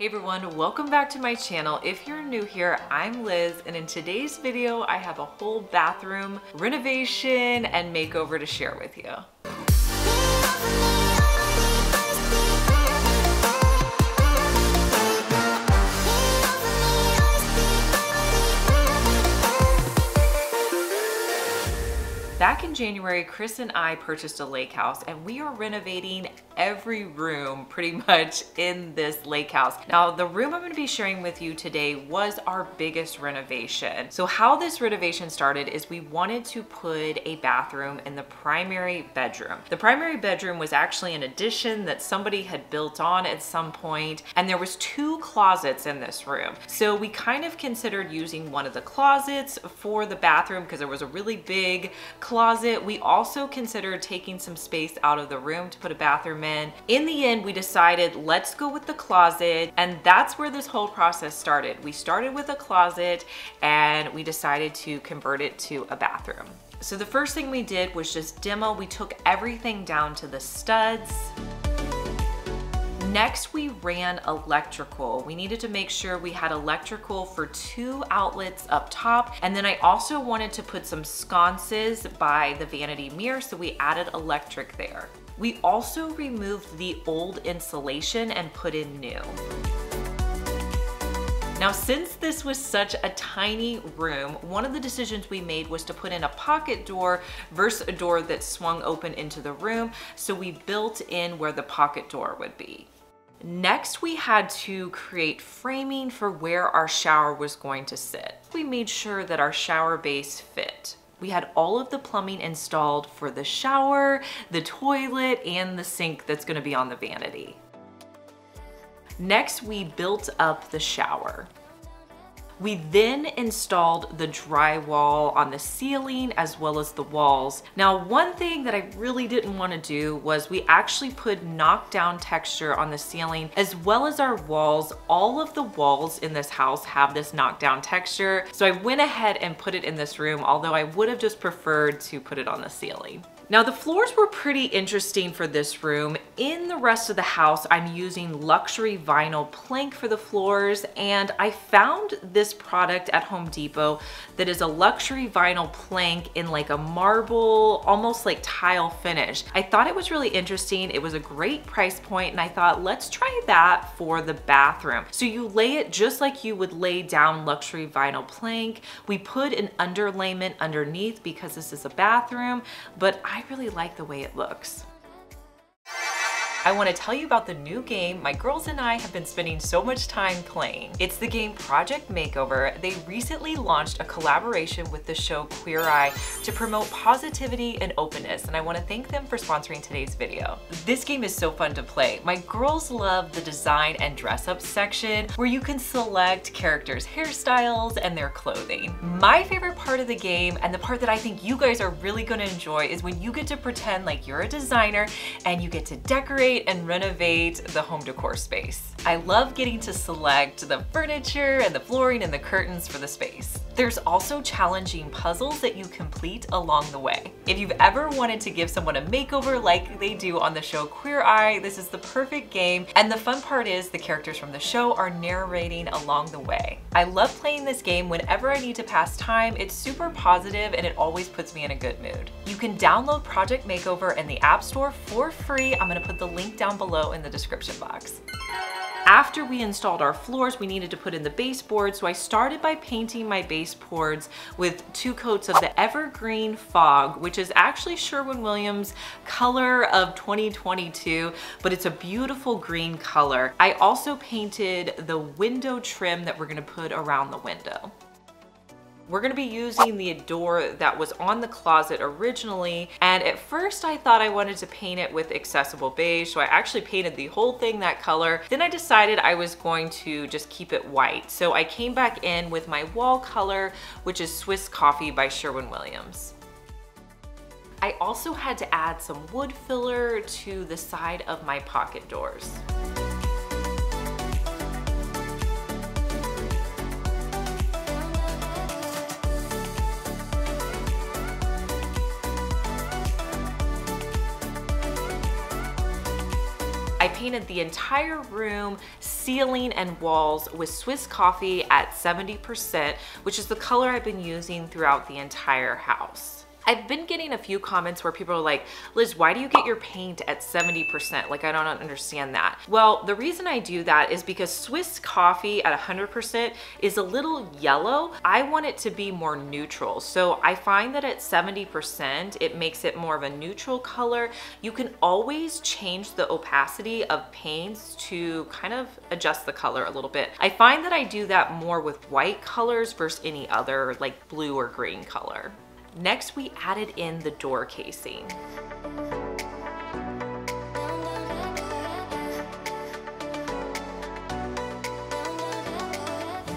Hey everyone, welcome back to my channel. If you're new here, I'm Liz, and in today's video, I have a whole bathroom renovation and makeover to share with you. Back in January, Chris and I purchased a lake house and we are renovating every room pretty much in this lake house. Now, the room I'm gonna be sharing with you today was our biggest renovation. So how this renovation started is we wanted to put a bathroom in the primary bedroom. The primary bedroom was actually an addition that somebody had built on at some point and there was two closets in this room. So we kind of considered using one of the closets for the bathroom because there was a really big closet. We also considered taking some space out of the room to put a bathroom in. In the end, we decided let's go with the closet and that's where this whole process started. We started with a closet and we decided to convert it to a bathroom. So the first thing we did was just demo. We took everything down to the studs. Next, we ran electrical. We needed to make sure we had electrical for two outlets up top. And then I also wanted to put some sconces by the vanity mirror, so we added electric there. We also removed the old insulation and put in new. Now, since this was such a tiny room, one of the decisions we made was to put in a pocket door versus a door that swung open into the room. So we built in where the pocket door would be. Next, we had to create framing for where our shower was going to sit. We made sure that our shower base fit. We had all of the plumbing installed for the shower, the toilet, and the sink that's gonna be on the vanity. Next, we built up the shower. We then installed the drywall on the ceiling as well as the walls. Now, one thing that I really didn't want to do was we actually put knockdown texture on the ceiling as well as our walls. All of the walls in this house have this knockdown texture. So I went ahead and put it in this room, although I would have just preferred to put it on the ceiling. Now the floors were pretty interesting for this room. In the rest of the house, I'm using luxury vinyl plank for the floors and I found this product at Home Depot that is a luxury vinyl plank in like a marble, almost like tile finish. I thought it was really interesting. It was a great price point and I thought let's try that for the bathroom. So you lay it just like you would lay down luxury vinyl plank. We put an underlayment underneath because this is a bathroom, but I I really like the way it looks. I want to tell you about the new game my girls and I have been spending so much time playing. It's the game Project Makeover. They recently launched a collaboration with the show Queer Eye to promote positivity and openness, and I want to thank them for sponsoring today's video. This game is so fun to play. My girls love the design and dress up section where you can select characters' hairstyles and their clothing. My favorite part of the game and the part that I think you guys are really going to enjoy is when you get to pretend like you're a designer and you get to decorate and renovate the home decor space. I love getting to select the furniture and the flooring and the curtains for the space. There's also challenging puzzles that you complete along the way. If you've ever wanted to give someone a makeover like they do on the show Queer Eye, this is the perfect game. And the fun part is the characters from the show are narrating along the way. I love playing this game whenever I need to pass time. It's super positive and it always puts me in a good mood. You can download Project Makeover in the App Store for free. I'm gonna put the link down below in the description box. After we installed our floors, we needed to put in the baseboards, so I started by painting my baseboards with two coats of the Evergreen Fog, which is actually Sherwin-Williams color of 2022, but it's a beautiful green color. I also painted the window trim that we're gonna put around the window. We're gonna be using the door that was on the closet originally. And at first I thought I wanted to paint it with accessible beige. So I actually painted the whole thing that color. Then I decided I was going to just keep it white. So I came back in with my wall color, which is Swiss Coffee by Sherwin-Williams. I also had to add some wood filler to the side of my pocket doors. Painted the entire room, ceiling, and walls with Swiss Coffee at 70%, which is the color I've been using throughout the entire house. I've been getting a few comments where people are like, Liz, why do you get your paint at 70%? Like, I don't understand that. Well, the reason I do that is because Swiss coffee at 100% is a little yellow. I want it to be more neutral. So I find that at 70%, it makes it more of a neutral color. You can always change the opacity of paints to kind of adjust the color a little bit. I find that I do that more with white colors versus any other like blue or green color. Next, we added in the door casing.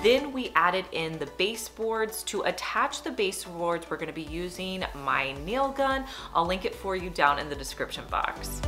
Then we added in the baseboards. To attach the baseboards, we're gonna be using my nail gun. I'll link it for you down in the description box.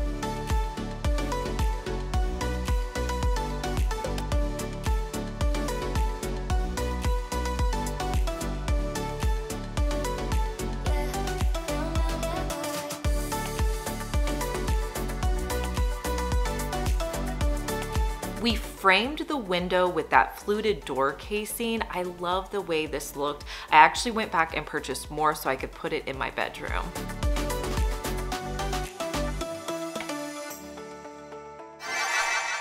We framed the window with that fluted door casing. I love the way this looked. I actually went back and purchased more so I could put it in my bedroom.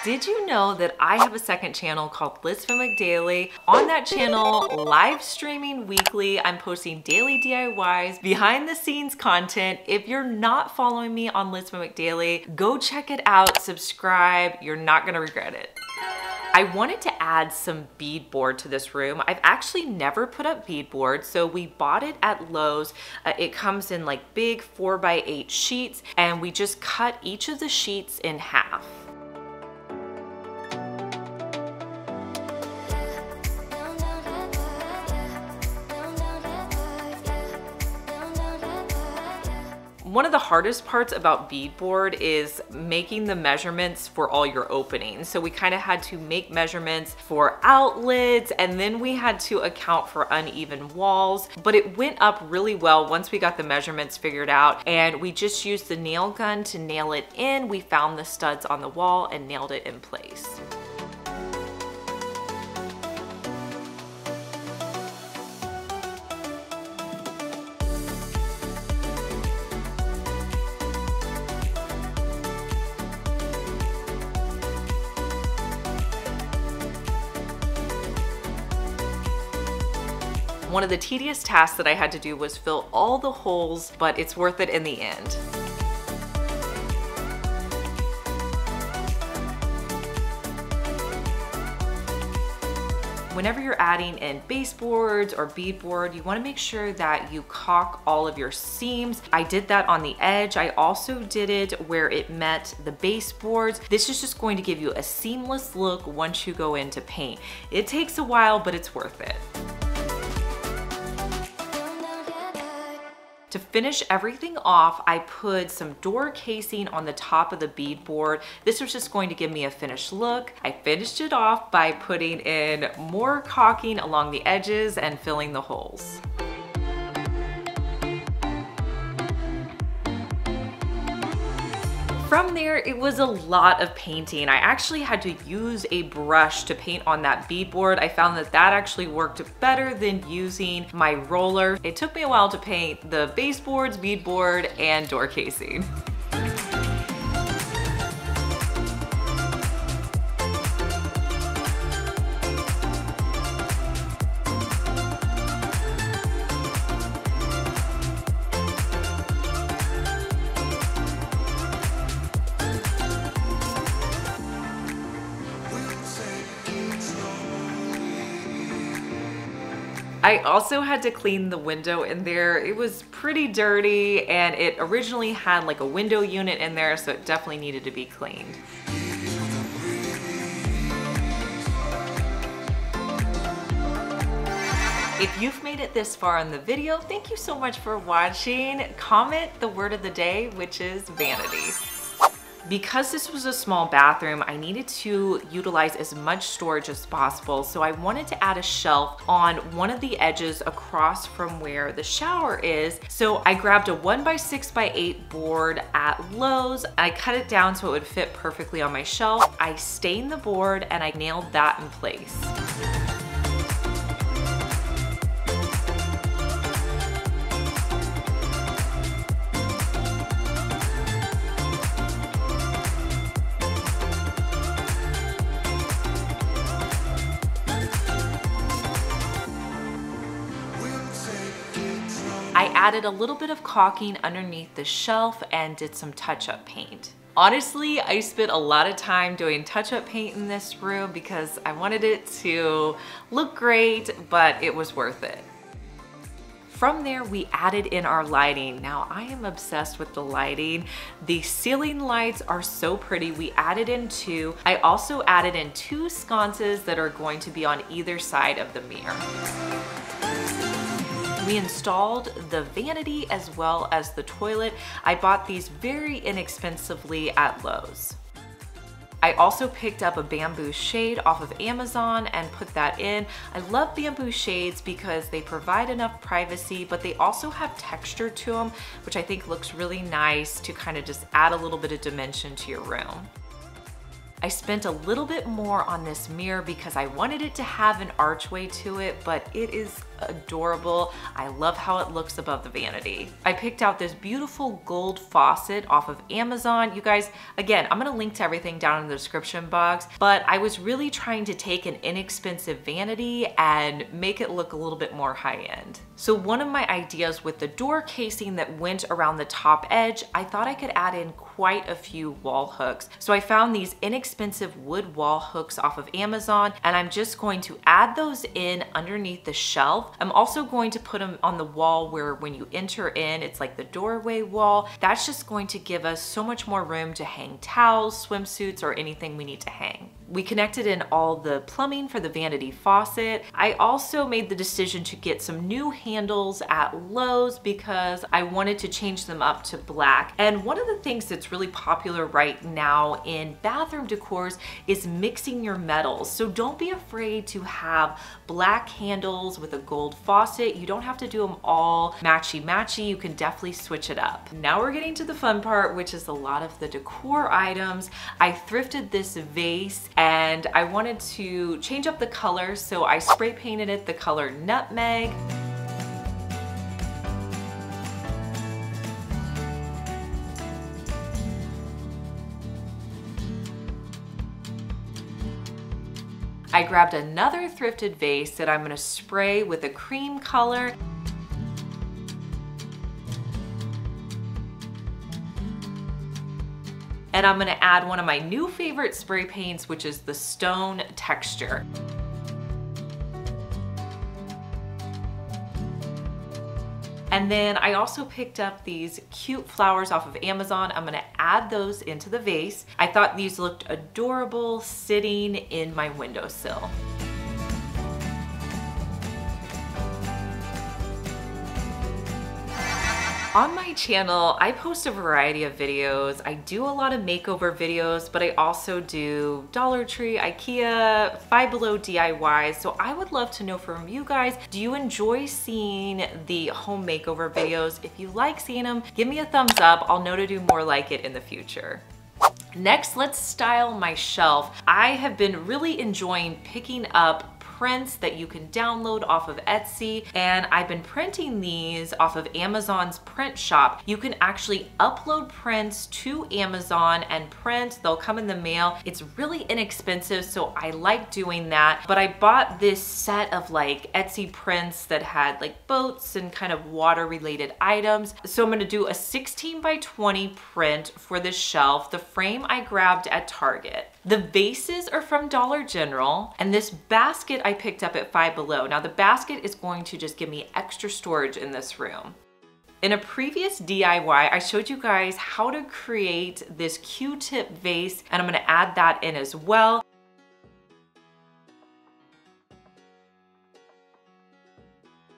Did you know that I have a second channel called Liz Fenwick Daily? On that channel, live streaming weekly, I'm posting daily DIYs, behind the scenes content. If you're not following me on Liz Fenwick Daily, go check it out, subscribe, you're not gonna regret it. I wanted to add some beadboard to this room. I've actually never put up beadboard, so we bought it at Lowe's. Uh, it comes in like big four by eight sheets, and we just cut each of the sheets in half. One of the hardest parts about beadboard is making the measurements for all your openings. So we kind of had to make measurements for outlets and then we had to account for uneven walls, but it went up really well once we got the measurements figured out and we just used the nail gun to nail it in. We found the studs on the wall and nailed it in place. One of the tedious tasks that I had to do was fill all the holes, but it's worth it in the end. Whenever you're adding in baseboards or beadboard, you wanna make sure that you caulk all of your seams. I did that on the edge. I also did it where it met the baseboards. This is just going to give you a seamless look once you go into paint. It takes a while, but it's worth it. To finish everything off, I put some door casing on the top of the beadboard. This was just going to give me a finished look. I finished it off by putting in more caulking along the edges and filling the holes. From there, it was a lot of painting. I actually had to use a brush to paint on that beadboard. I found that that actually worked better than using my roller. It took me a while to paint the baseboards, beadboard, and door casing. I also had to clean the window in there. It was pretty dirty and it originally had like a window unit in there, so it definitely needed to be cleaned. If you've made it this far in the video, thank you so much for watching. Comment the word of the day, which is vanity. Because this was a small bathroom, I needed to utilize as much storage as possible. So I wanted to add a shelf on one of the edges across from where the shower is. So I grabbed a one by six by eight board at Lowe's. I cut it down so it would fit perfectly on my shelf. I stained the board and I nailed that in place. Added a little bit of caulking underneath the shelf and did some touch-up paint. Honestly, I spent a lot of time doing touch-up paint in this room because I wanted it to look great, but it was worth it. From there, we added in our lighting. Now, I am obsessed with the lighting. The ceiling lights are so pretty. We added in two. I also added in two sconces that are going to be on either side of the mirror. We installed the vanity as well as the toilet. I bought these very inexpensively at Lowe's. I also picked up a bamboo shade off of Amazon and put that in. I love bamboo shades because they provide enough privacy, but they also have texture to them, which I think looks really nice to kind of just add a little bit of dimension to your room. I spent a little bit more on this mirror because I wanted it to have an archway to it, but it is adorable. I love how it looks above the vanity. I picked out this beautiful gold faucet off of Amazon. You guys, again, I'm gonna link to everything down in the description box, but I was really trying to take an inexpensive vanity and make it look a little bit more high end. So one of my ideas with the door casing that went around the top edge, I thought I could add in quite a few wall hooks. So I found these inexpensive wood wall hooks off of Amazon and I'm just going to add those in underneath the shelf I'm also going to put them on the wall where when you enter in, it's like the doorway wall. That's just going to give us so much more room to hang towels, swimsuits, or anything we need to hang. We connected in all the plumbing for the vanity faucet. I also made the decision to get some new handles at Lowe's because I wanted to change them up to black. And one of the things that's really popular right now in bathroom decors is mixing your metals. So don't be afraid to have black handles with a gold faucet. You don't have to do them all matchy matchy. You can definitely switch it up. Now we're getting to the fun part, which is a lot of the decor items. I thrifted this vase and I wanted to change up the color, so I spray painted it the color Nutmeg. I grabbed another thrifted vase that I'm gonna spray with a cream color. And I'm gonna add one of my new favorite spray paints, which is the Stone Texture. And then I also picked up these cute flowers off of Amazon. I'm gonna add those into the vase. I thought these looked adorable sitting in my windowsill. On my channel, I post a variety of videos. I do a lot of makeover videos, but I also do Dollar Tree, Ikea, Five Below DIYs. So I would love to know from you guys, do you enjoy seeing the home makeover videos? If you like seeing them, give me a thumbs up. I'll know to do more like it in the future. Next, let's style my shelf. I have been really enjoying picking up prints that you can download off of Etsy. And I've been printing these off of Amazon's print shop. You can actually upload prints to Amazon and print. They'll come in the mail. It's really inexpensive, so I like doing that. But I bought this set of like Etsy prints that had like boats and kind of water related items. So I'm gonna do a 16 by 20 print for this shelf. The frame I grabbed at Target. The vases are from Dollar General and this basket I picked up at Five Below. Now the basket is going to just give me extra storage in this room. In a previous DIY, I showed you guys how to create this Q-tip vase and I'm gonna add that in as well.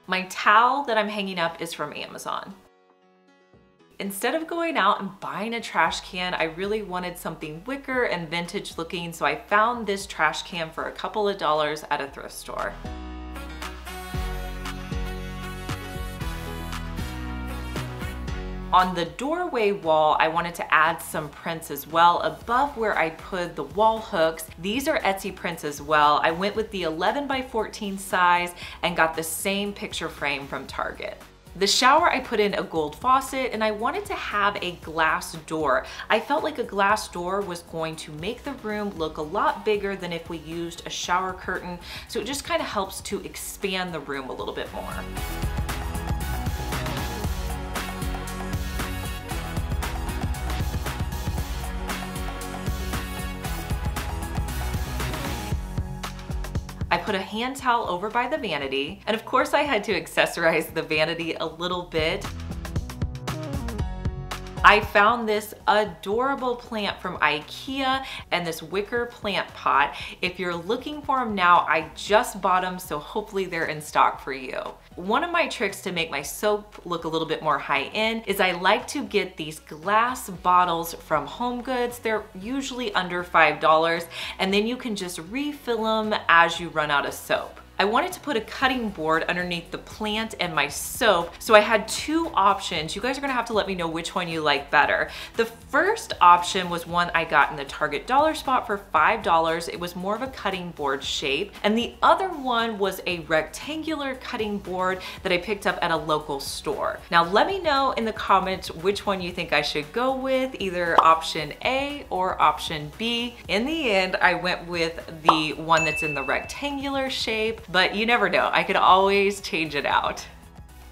My towel that I'm hanging up is from Amazon. Instead of going out and buying a trash can, I really wanted something wicker and vintage looking, so I found this trash can for a couple of dollars at a thrift store. On the doorway wall, I wanted to add some prints as well above where I put the wall hooks. These are Etsy prints as well. I went with the 11 by 14 size and got the same picture frame from Target. The shower, I put in a gold faucet and I wanted to have a glass door. I felt like a glass door was going to make the room look a lot bigger than if we used a shower curtain. So it just kind of helps to expand the room a little bit more. I put a hand towel over by the vanity. And of course I had to accessorize the vanity a little bit. I found this adorable plant from Ikea and this wicker plant pot. If you're looking for them now, I just bought them, so hopefully they're in stock for you. One of my tricks to make my soap look a little bit more high end is I like to get these glass bottles from Home Goods. They're usually under $5 and then you can just refill them as you run out of soap. I wanted to put a cutting board underneath the plant and my soap, so I had two options. You guys are gonna have to let me know which one you like better. The first option was one I got in the Target dollar spot for $5. It was more of a cutting board shape. And the other one was a rectangular cutting board that I picked up at a local store. Now let me know in the comments which one you think I should go with, either option A or option B. In the end, I went with the one that's in the rectangular shape but you never know. I could always change it out.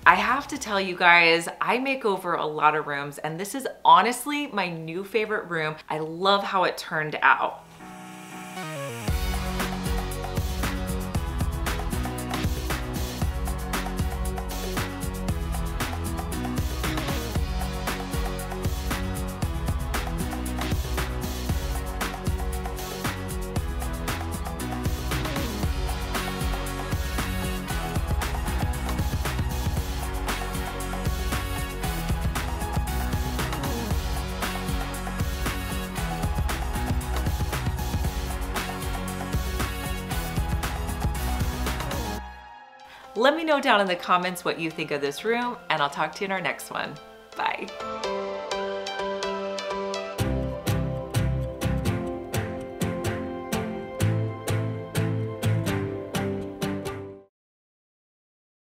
I have to tell you guys, I make over a lot of rooms and this is honestly my new favorite room. I love how it turned out. Let me know down in the comments what you think of this room and I'll talk to you in our next one. Bye.